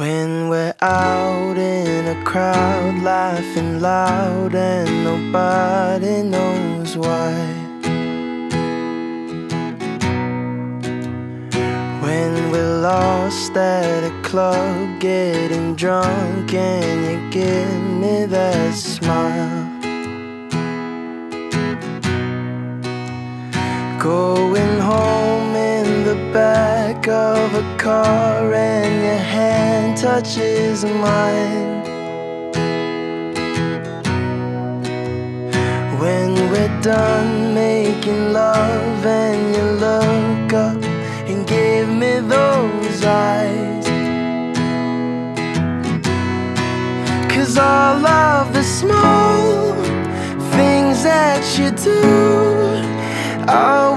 When we're out in a crowd, laughing loud, and nobody knows why. When we're lost at a club, getting drunk, and you give me that smile. Going home in the back of a car and your hand touches mine. When we're done making love and you look up and give me those eyes. Cause all of the small things that you do are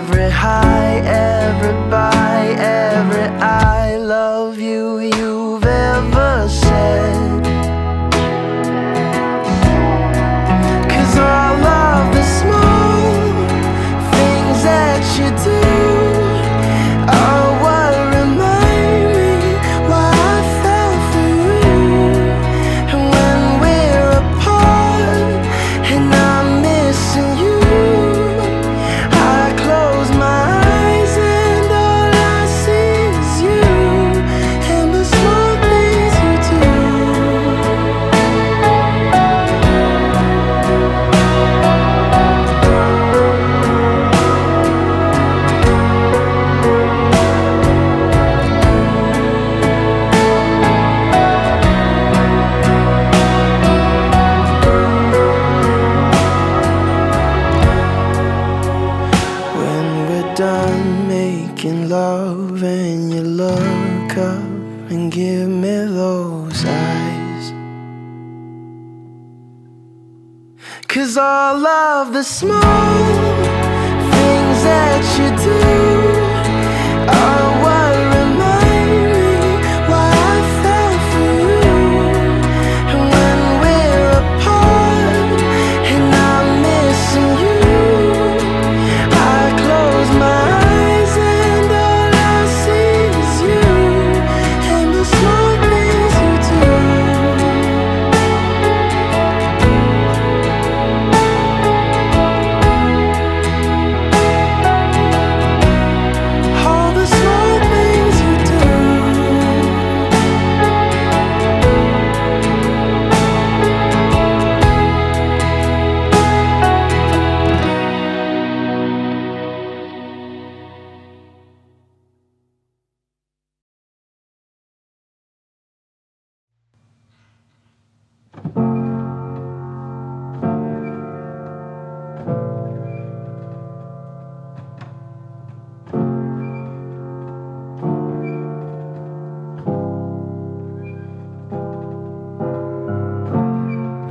Every high, every bye, every I love you you've of the small things that you do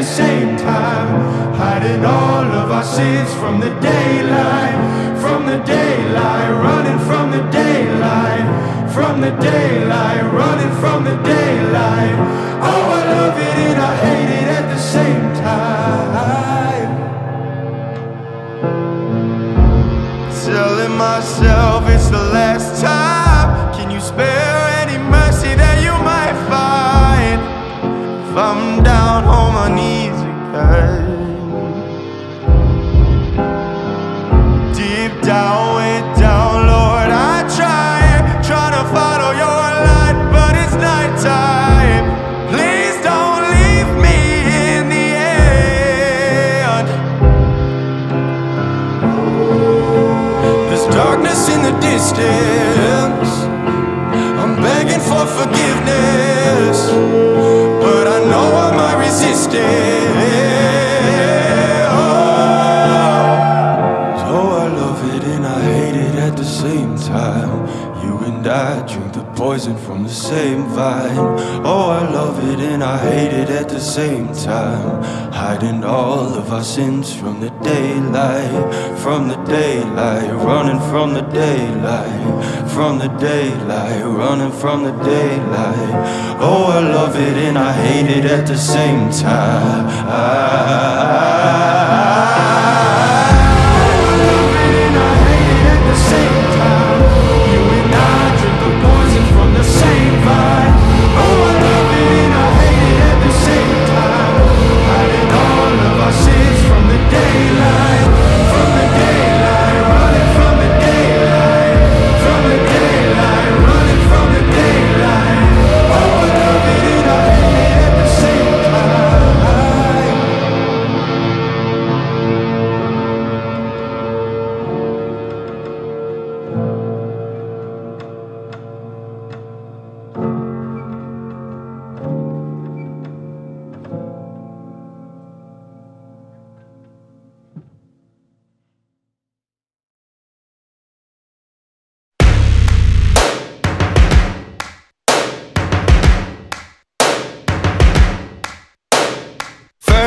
the same time, hiding all of our sins from the daylight, from the daylight, running from the daylight, from the daylight, running from the daylight. Oh, I love it and I hate it at the same time. Telling myself it's the last time. Can you spare? You and I drink the poison from the same vine. Oh, I love it and I hate it at the same time. Hiding all of our sins from the daylight, from the daylight, running from the daylight, from the daylight, running from the daylight. Oh, I love it and I hate it at the same time.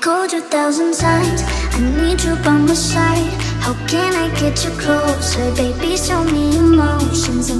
called you a thousand times I need you by my side. How can I get you closer? Baby, show me emotions.